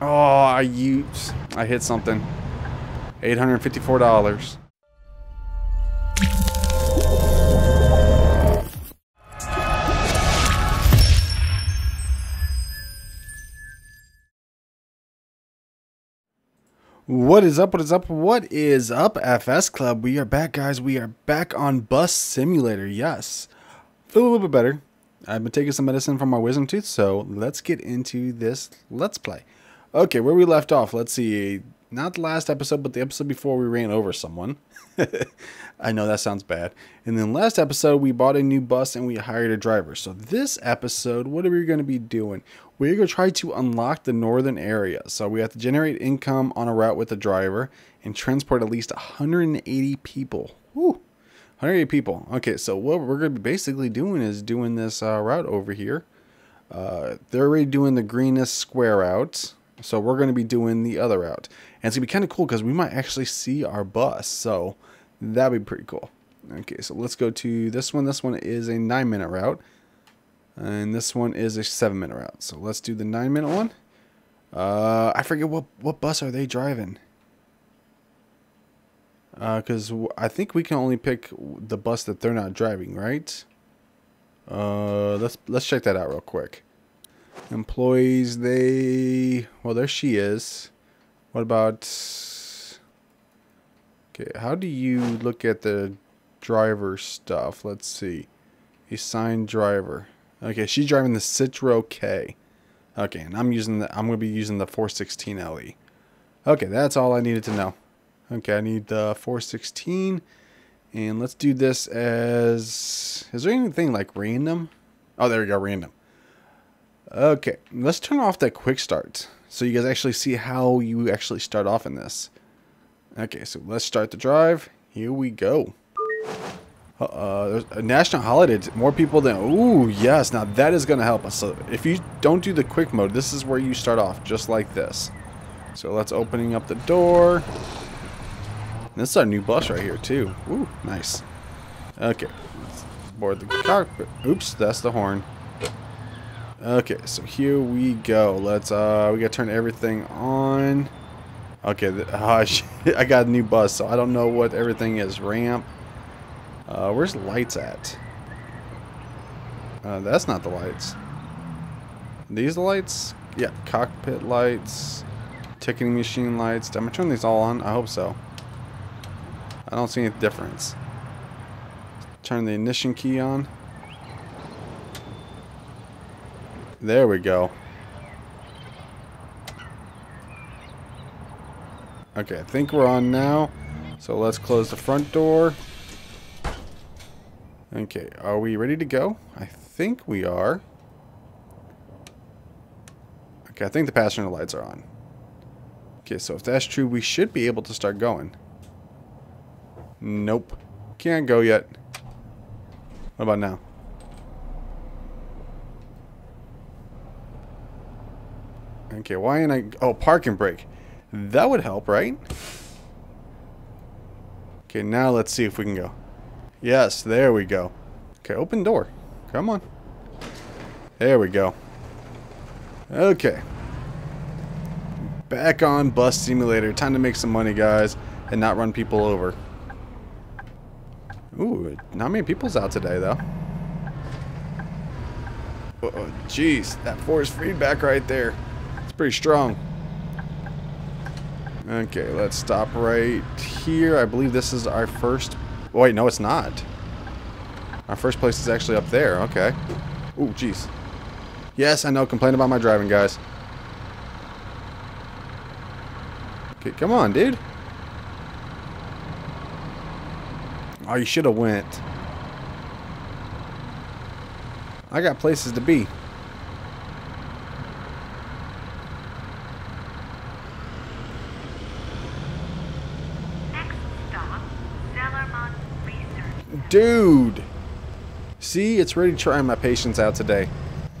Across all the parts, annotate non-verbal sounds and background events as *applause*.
Oh, I used. I hit something. $854. What is up? What is up? What is up, FS Club? We are back, guys. We are back on Bus Simulator. Yes. Feel a little bit better. I've been taking some medicine from my wisdom tooth, so let's get into this Let's Play. Okay, where we left off, let's see. Not the last episode, but the episode before we ran over someone. *laughs* I know that sounds bad. And then last episode, we bought a new bus and we hired a driver. So this episode, what are we going to be doing? We're going to try to unlock the northern area. So we have to generate income on a route with a driver and transport at least 180 people. Woo! 180 people. Okay, so what we're going to be basically doing is doing this uh, route over here. Uh, they're already doing the greenest square route. So we're going to be doing the other route. And it's going to be kind of cool because we might actually see our bus. So that'd be pretty cool. Okay, so let's go to this one. This one is a 9 minute route. And this one is a 7 minute route. So let's do the 9 minute one. Uh, I forget what, what bus are they driving. Because uh, I think we can only pick the bus that they're not driving, right? Uh, let's let's check that out real quick. Employees, they... Well, there she is. What about... Okay, how do you look at the driver stuff? Let's see. Assigned driver. Okay, she's driving the Citaro K. Okay, and I'm using the I'm gonna be using the 416 LE. Okay, that's all I needed to know. Okay, I need the 416, and let's do this as. Is there anything like random? Oh, there we go, random. Okay, let's turn off that quick start so you guys actually see how you actually start off in this. Okay, so let's start the drive. Here we go. Uh, there's a national holiday. More people than... Ooh, yes. Now that is going to help us. So if you don't do the quick mode, this is where you start off, just like this. So let's opening up the door. This is our new bus right here, too. Ooh, nice. Okay. Let's board the cockpit. Oops, that's the horn. Okay, so here we go. Let's, uh, we gotta turn everything on. Okay, uh, *laughs* I got a new bus, so I don't know what everything is. Ramp. Uh, where's the lights at? Uh, that's not the lights. These the lights? Yeah, cockpit lights, ticketing machine lights. Am I turn these all on? I hope so. I don't see any difference. Turn the ignition key on. There we go. Okay, I think we're on now. So let's close the front door. Okay, are we ready to go? I think we are. Okay, I think the passenger lights are on. Okay, so if that's true, we should be able to start going. Nope. Can't go yet. What about now? Okay, why ain't I... Oh, parking brake. That would help, right? Okay, now let's see if we can go. Yes, there we go. Okay, open door. Come on. There we go. Okay. Back on Bus Simulator. Time to make some money, guys, and not run people over. Ooh, not many people's out today, though. Oh, jeez. That force feedback right there pretty strong. Okay, let's stop right here. I believe this is our first... Oh, wait, no, it's not. Our first place is actually up there. Okay. Ooh, jeez. Yes, I know. Complain about my driving, guys. Okay, come on, dude. Oh, you should have went. I got places to be. Dude! See, it's really trying my patience out today. *laughs*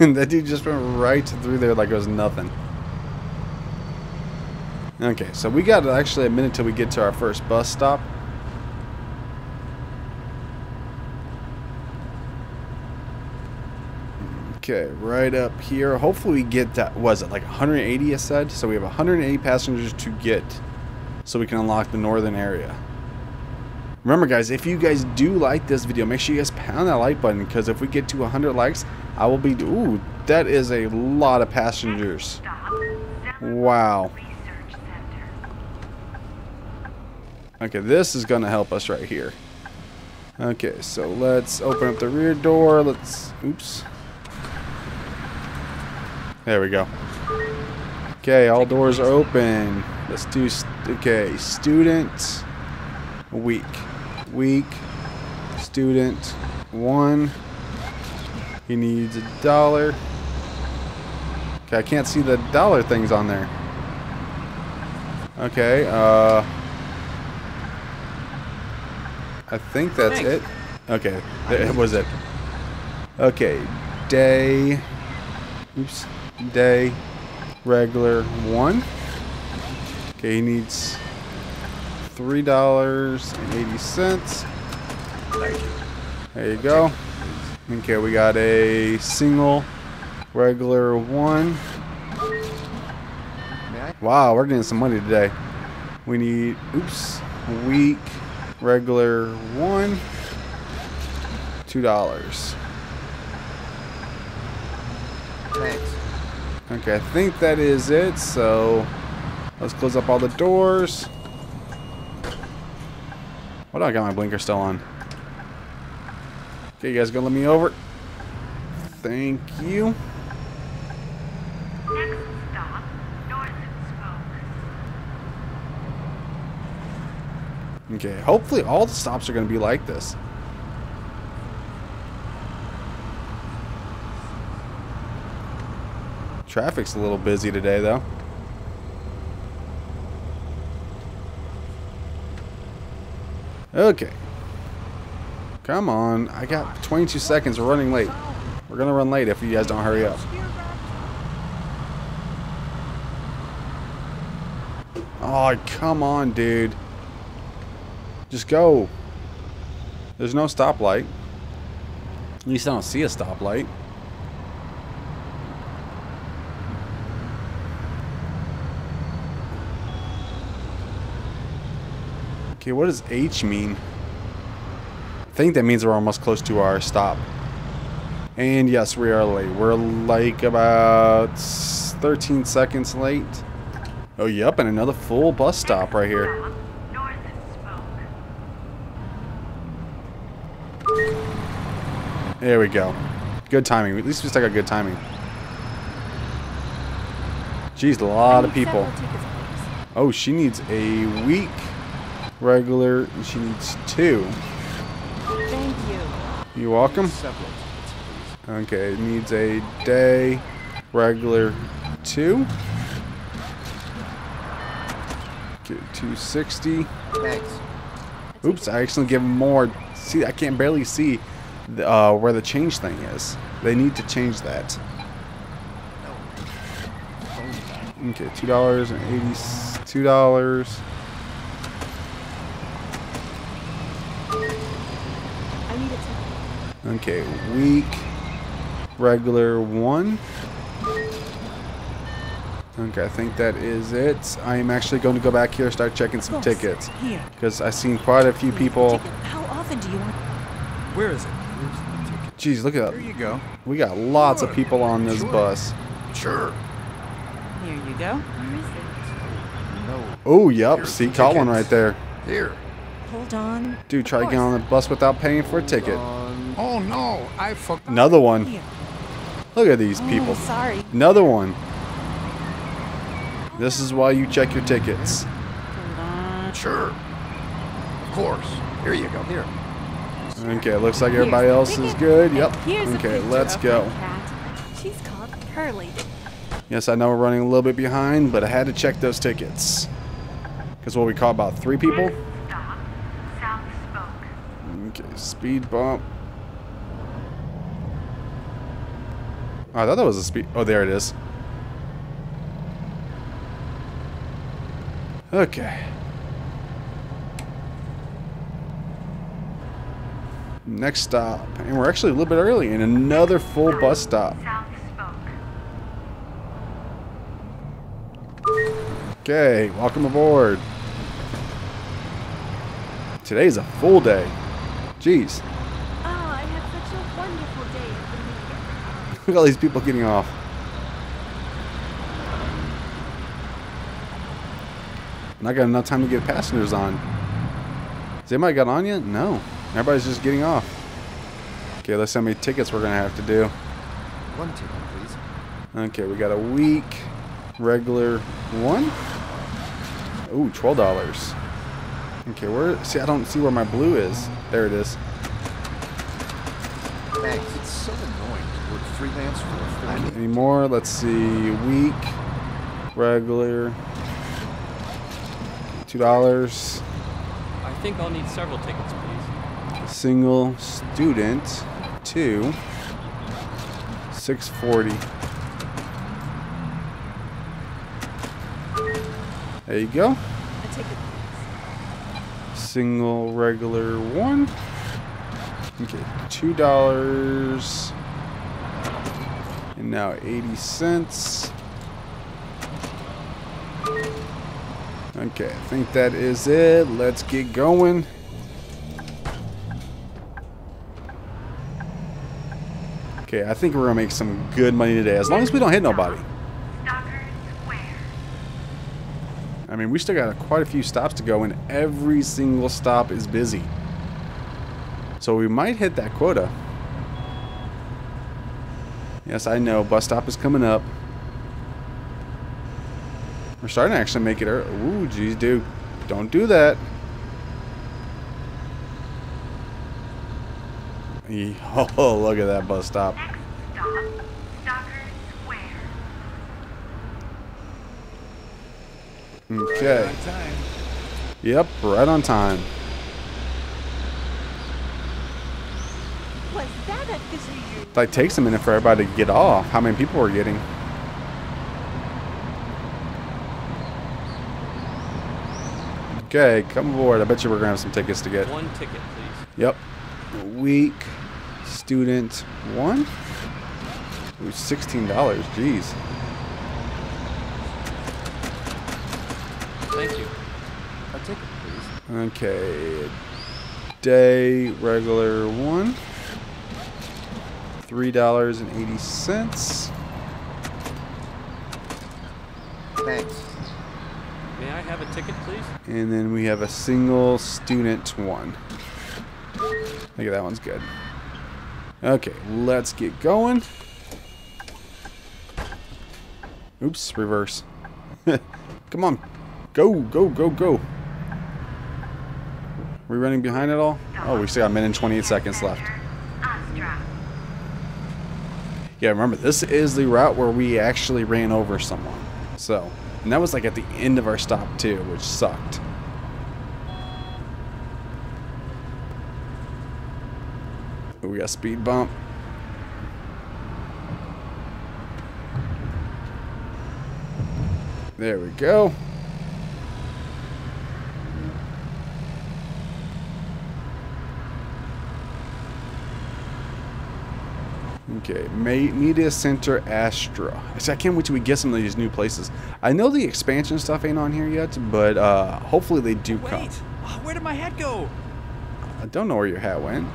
and that dude just went right through there like it was nothing. Okay, so we got actually a minute till we get to our first bus stop. Okay, right up here. Hopefully we get that, was it like 180 I said? So we have 180 passengers to get so we can unlock the northern area. Remember guys, if you guys do like this video, make sure you guys pound that like button because if we get to 100 likes, I will be, ooh, that is a lot of passengers. Wow. Okay, this is going to help us right here. Okay, so let's open up the rear door. Let's, oops. There we go. Okay, all doors are open. Let's do, okay, student, week, week, student, one. He needs a dollar. Okay, I can't see the dollar things on there. Okay, uh... I think that's Thanks. it. Okay, that was it. Okay, day... Oops. Day. Regular one. Okay, he needs $3.80. There you go. Okay, we got a single regular one. Wow, we're getting some money today. We need, oops, week regular one, two dollars. Thanks. Okay, I think that is it. So let's close up all the doors. What do I got my blinker still on? Okay, you guys gonna let me over? Thank you. Okay, hopefully all the stops are to be like this. Traffic's a little busy today, though. Okay. Come on. I got 22 seconds. We're running late. We're going to run late if you guys don't hurry up. Oh, come on, dude. Just go. There's no stoplight. At least I don't see a stoplight. Okay, what does H mean? I think that means we're almost close to our stop. And yes, we are late. We're like about 13 seconds late. Oh, yep, and another full bus stop right here. There we go. Good timing. At least we still got good timing. Jeez, a lot of people. Oh, she needs a week regular, and she needs two. Thank you. You're welcome. Okay, it needs a day regular two. Get 260. Thanks. Oops, I actually give more. See, I can't barely see uh, where the change thing is. They need to change that. Okay, two dollars and eighty two dollars. Okay, week, regular one. Okay, I think that is it. I am actually going to go back here and start checking some tickets. Because I've seen quite a few people. How often do you want? Where is it? Jeez, look at that. There you go. We got lots of people on this sure. bus. Sure. Here you go. Where is it? No. Oh, oh yep. Here's See, the caught one right there. Here. Hold on. Dude, try to get on the bus without paying for a ticket. Uh, Oh no, I forgot. Another one. Here. Look at these Oh, people. sorry. Another one. This is why you check your tickets. Sure. Of course. Here you go. Here. Okay, looks like everybody Here's else is good. Yep. here's Okay, let's go. She's called Curly. Yes, I know we're running a little bit behind, but I had to check those tickets. Because what we caught about three people. Stop. South Spoke. Okay, speed bump. Oh, I thought that was a speed. Oh, there it is. Okay. Next stop. And we're actually a little bit early in another full bus stop. Okay, welcome aboard. Today's a full day. Jeez. Look at all these people getting off. Not got enough time to get passengers on. Has anybody got on yet? No. Everybody's just getting off. Okay, let's see how many tickets we're gonna have to do. One ticket, please. Okay, we got a week, regular one. Ooh, twelve dollars. Okay, where? See, I don't see where my blue is. There it is. Thanks. It's so annoying to work freelance for a friend. Any more? Let's see. Week, regular, two dollars. I think I'll need several tickets, please. Single student, two, six forty. There you go. A ticket, please. single regular one. Okay, two dollars. And now 80 cents. Okay, I think that is it. Let's get going. Okay, I think we're gonna make some good money today, as long as we don't hit nobody. I mean, we still got quite a few stops to go, and every single stop is busy. So we might hit that quota. Yes, I know. Bus stop is coming up. We're starting to actually make it early. Ooh, geez, dude. Don't do that. Oh, *laughs* look at that bus stop. Okay. Yep, right on time. Was that a busy you? It like takes a minute for everybody to get off. How many people we're getting? Okay, come aboard. I bet you we're gonna have some tickets to get. One ticket, please. Yep. Week student one. Ooh, sixteen dollars. Jeez. Thank you. A ticket, please. Okay. Day regular one. Three dollars and eighty cents. Thanks. May I have a ticket, please? And then we have a single student one. Look at that one's good. Okay, let's get going. Oops, reverse. *laughs* Come on. Go, go, go, go. We running behind at all? Oh, we still got a minute and 28 seconds left. Astra. Yeah, remember, this is the route where we actually ran over someone. So, and that was like at the end of our stop too, which sucked. Ooh, we got speed bump. There we go. Okay, Me- Media Center Astra. I can't wait till we get some of these new places. I know the expansion stuff ain't on here yet, but uh, hopefully they do come. Wait! Oh, where did my hat go? I don't know where your hat went.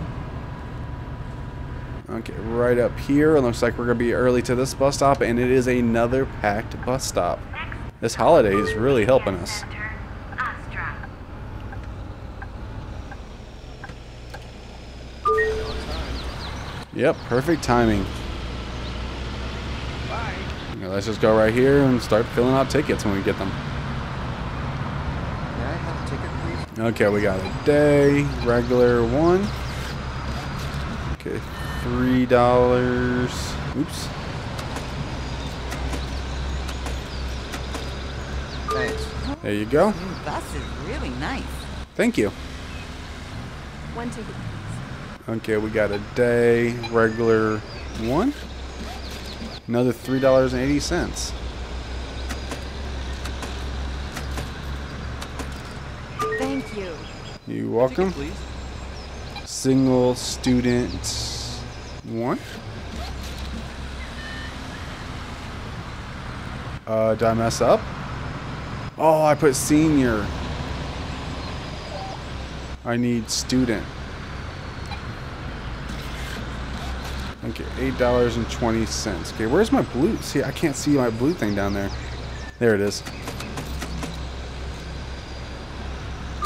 Okay, right up here. It looks like we're going to be early to this bus stop, and it is another packed bus stop. This holiday is really helping us. Yep, perfect timing. Bye. Okay, let's just go right here and start filling out tickets when we get them. May I have a ticket, please? Okay, we got a day, regular one. Okay, three dollars. Oops. Thanks. There you go. New bus is really nice. Thank you. One ticket, please. Okay, we got a day, regular one. Another three dollars and eighty cents. Thank you. You welcome. Ticket, please. Single student one. Uh, did I mess up? Oh, I put senior. I need student. Okay, eight dollars and twenty cents. Okay, where's my blue? See, I can't see my blue thing down there. There it is.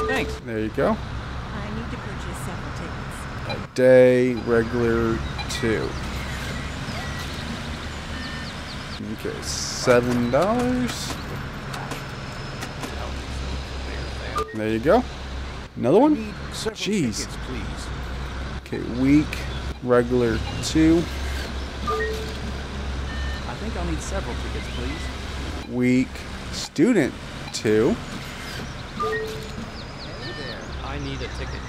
Thanks. There you go. I need to purchase several tickets. A day, regular two. Okay, seven dollars. There you go. Another one? Need Jeez. tickets. Okay, week, regular two. I think I'll need several tickets, please. Week, student two. I need a ticket.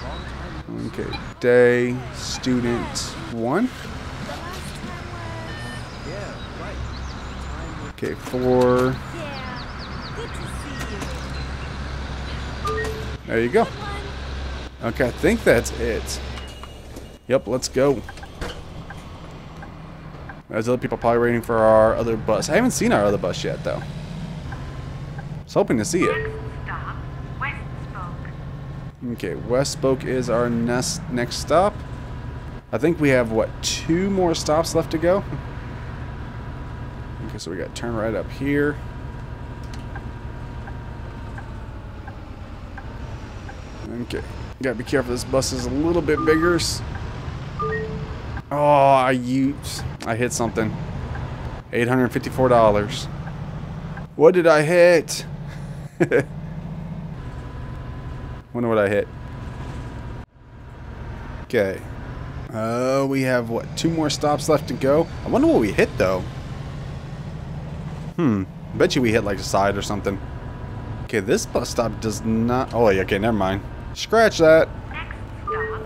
Okay, day, student one. Yeah, right. Okay, four. Yeah. Good to see you. There you go. Okay, I think that's it. Yep, let's go. There's other people probably waiting for our other bus. I haven't seen our other bus yet, though. I was hoping to see it. Okay, West Spoke is our next next stop. I think we have what two more stops left to go. *laughs* Okay, so we got turn right up here. Okay, gotta be careful. This bus is a little bit bigger. Oh, I used I hit something. Eight hundred fifty-four dollars. What did I hit? *laughs* Wonder what I hit. Okay. Uh, we have what? Two more stops left to go. I wonder what we hit though. Hmm. Bet you we hit like a side or something. Okay, this bus stop does not. Oh, yeah, okay, never mind. Scratch that.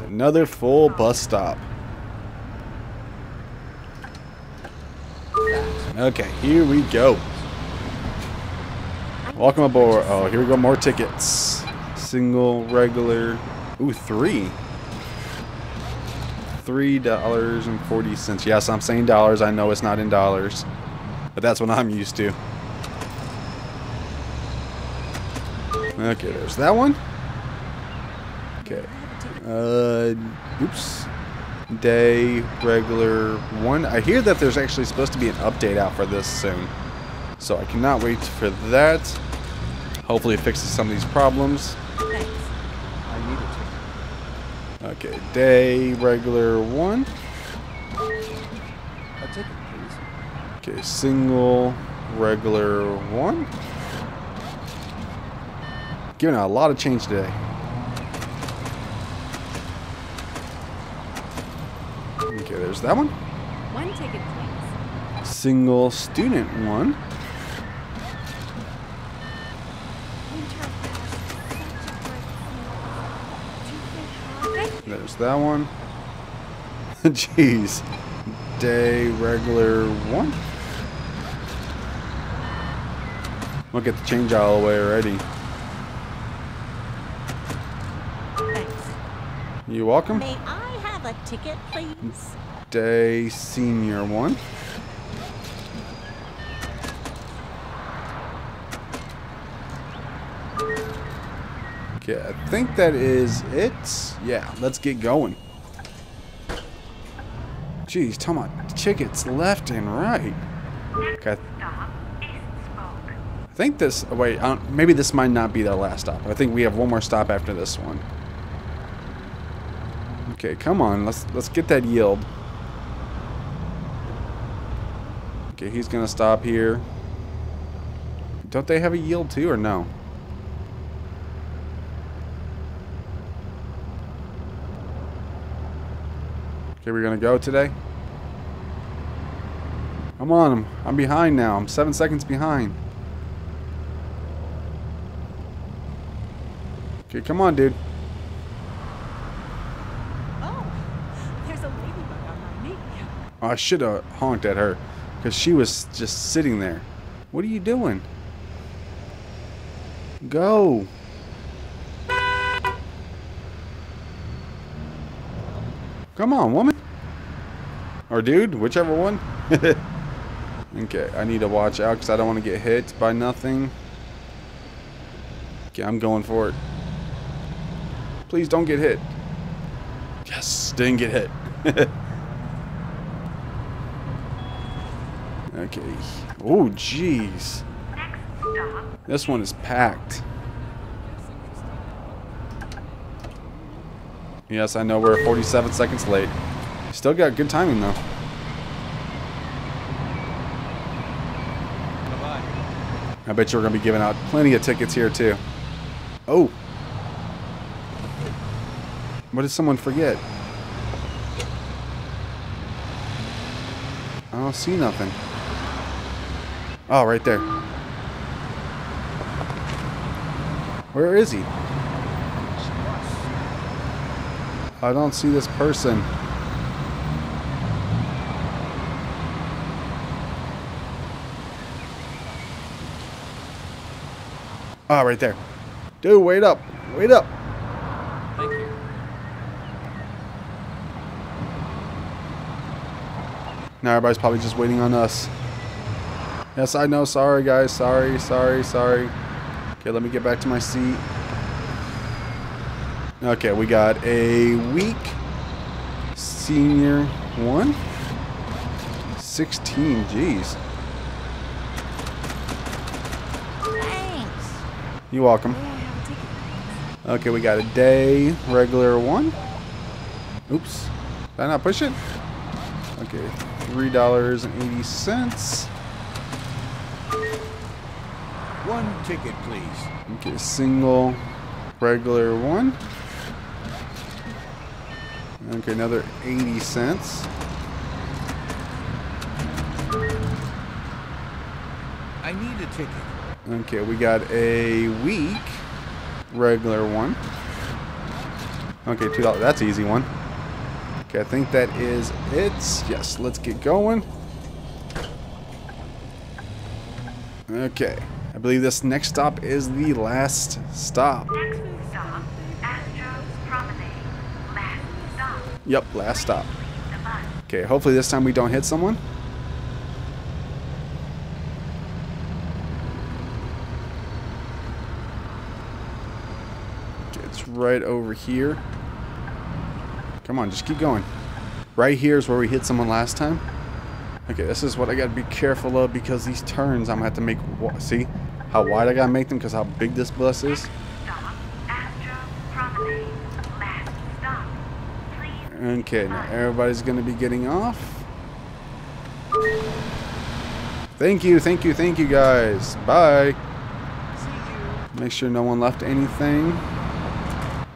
Another full bus stop. Okay, here we go. Welcome aboard. Oh, here we go. More tickets. Single, regular. Ooh, three. Three dollars and forty cents. Yes, I'm saying dollars. I know it's not in dollars, but that's what I'm used to. Okay, there's that one. Okay. Uh, oops. Day, regular one. I hear that there's actually supposed to be an update out for this soon. So I cannot wait for that. Hopefully it fixes some of these problems. Thanks. I. Okay, day, regular one. A ticket, please. Okay, single, regular one. Giving out a lot of change today. Okay, there's that one. One ticket, please. Single student one. Winter Fest. Such a great smell. Two fish There's that one. *laughs* Jeez. Day regular one. Look at the change all the way already. Thanks. You welcome. May I have a ticket, please? Day senior one. Okay, I think that is it. Yeah, let's get going. Jeez, talking about tickets left and right. Okay, I think this. Wait, don't- maybe this might not be the last stop. I think we have one more stop after this one. Okay, come on. Let's let's get that yield. Okay, he's gonna stop here. Don't they have a yield too, or no? Okay, we're gonna go today. Come on, I'm, I'm behind now. I'm seven seconds behind. Okay, come on, dude. Oh, there's a ladybug on my knee. Oh, Oh, I should have honked at her because she was just sitting there. What are you doing? Go. Come on, woman. Or dude, whichever one. *laughs* okay, I need to watch out because I don't want to get hit by nothing. Okay, I'm going for it. Please don't get hit. Yes, didn't get hit. *laughs* okay. Oh, jeez. This one is packed. Yes, I know we're 47 seconds late. Still got good timing though. I bet you we're gonna be giving out plenty of tickets here too. Oh. What did someone forget? I don't see nothing. Oh, right there. Where is he? I don't see this person. Oh, right there. Dude, wait up. Wait up. Thank you. Now everybody's probably just waiting on us. Yes, I know. Sorry, guys. Sorry, sorry, sorry. Okay, let me get back to my seat. Okay, we got a week. Senior one. 16, jeez. Thanks. You're welcome. May I have a ticket? Okay, we got a day, regular one. Oops. Did I not push it? Okay, $3.80. ticket, please. Okay, single, regular one. Okay, another 80 cents. I need a ticket. Okay, we got a week, regular one. Okay, two dollars. That's an easy one. Okay, I think that is it. Yes, let's get going. Okay, believe this next stop is the last stop. Last stop, Yep, last stop. Okay, hopefully this time we don't hit someone. It's right over here. Come on, just keep going. Right here is where we hit someone last time. Okay, this is what I gotta be careful of because these turns I'm gonna have to make. See how wide I gotta make them because how big this bus is. Okay, now everybody's gonna be getting off. Thank you, thank you, thank you guys. Bye. Make sure no one left anything.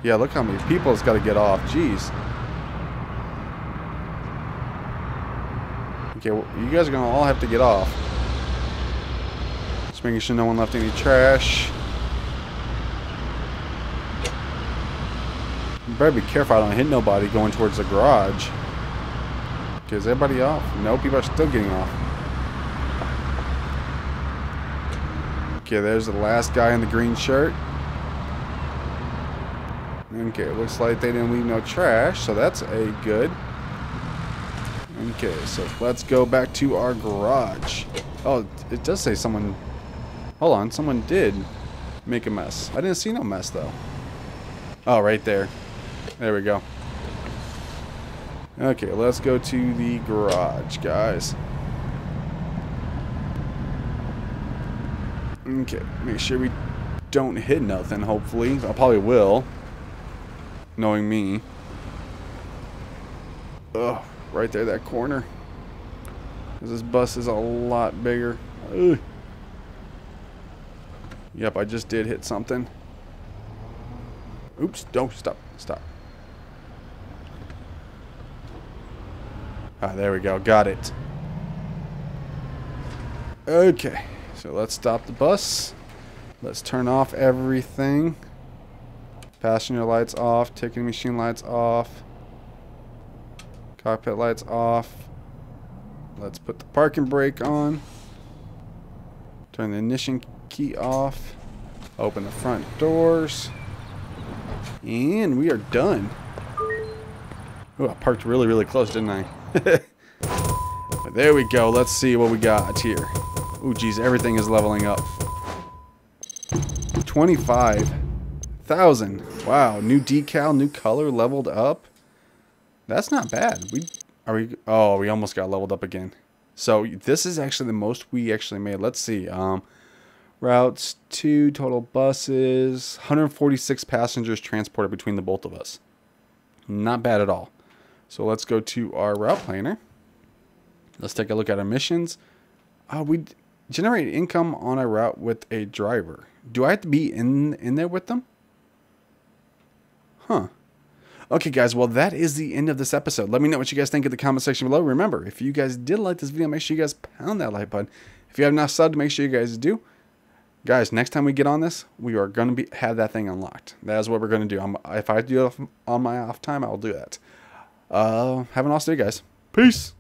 Yeah, look how many people's got to get off. Jeez. Okay, well, you guys are gonna all have to get off. Making sure no one left any trash. Better be careful I don't hit nobody going towards the garage. Okay, is everybody off? No, people are still getting off. Okay, there's the last guy in the green shirt. Okay, it looks like they didn't leave no trash, so that's a good. Okay, so let's go back to our garage. Oh, it does say someone... Hold on, someone did make a mess. I didn't see no mess, though. Oh, right there. There we go. Okay, let's go to the garage, guys. Okay, make sure we don't hit nothing, hopefully. I probably will. Knowing me. Ugh, right there, that corner. this bus is a lot bigger. Ugh. Yep, I just did hit something. Oops, don't stop, stop. Ah, there we go, got it. Okay, so let's stop the bus. Let's turn off everything. Passenger lights off, ticketing machine lights off. Cockpit lights off. Let's put the parking brake on. Turn the ignition key off. Open the front doors. And we are done. Oh, I parked really, really close, didn't I? *laughs* there we go. Let's see what we got here. Oh, geez, everything is leveling up. 125,000. Wow, new decal, new color, leveled up. That's not bad. We are we oh, we almost got leveled up again. So this is actually the most we actually made. Let's see. Um routes, two total buses, 146 passengers transported between the both of us. Not bad at all. So let's go to our route planner. Let's take a look at our missions. Uh, we generate income on a route with a driver. Do I have to be in in there with them? Huh. Okay, guys, well, that is the end of this episode. Let me know what you guys think in the comment section below. Remember, if you guys did like this video, make sure you guys pound that like button. If you have not subbed, make sure you guys do. Guys, next time we get on this, we are going to be have that thing unlocked. That is what we're going to do. I'm, if I do it on my off time, I'll do that. Uh, have an awesome day, guys. Peace.